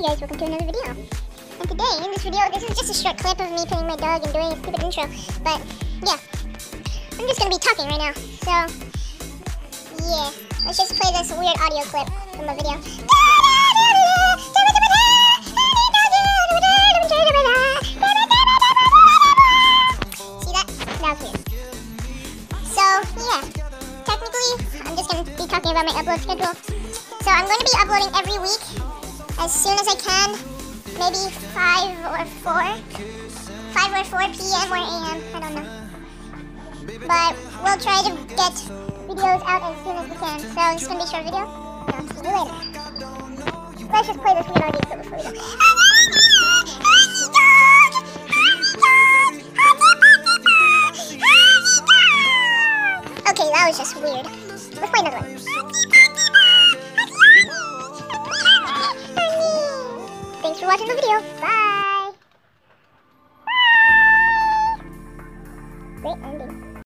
Hey guys, welcome to another video. And today, in this video, this is just a short clip of me petting my dog and doing a stupid intro. But, yeah. I'm just gonna be talking right now. So, yeah. Let's just play this weird audio clip from the video. See that? That was weird. So, yeah. Technically, I'm just gonna be talking about my upload schedule. So, I'm going to be uploading every week as soon as I can. Maybe 5 or 4. 5 or 4 p.m. or a.m. I don't know. But we'll try to get videos out as soon as we can. So this is going to be a short video. And I'll see you later. Let's just play this audio clip before we go. Okay, that was just weird. Let's play another one. watching the video. Bye. Bye. Great ending.